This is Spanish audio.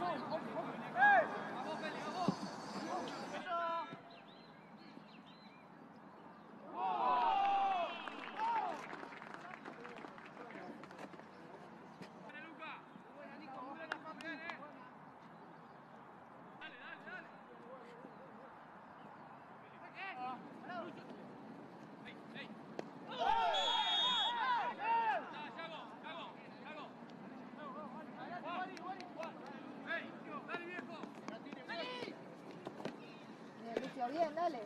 Hey! bien, dale.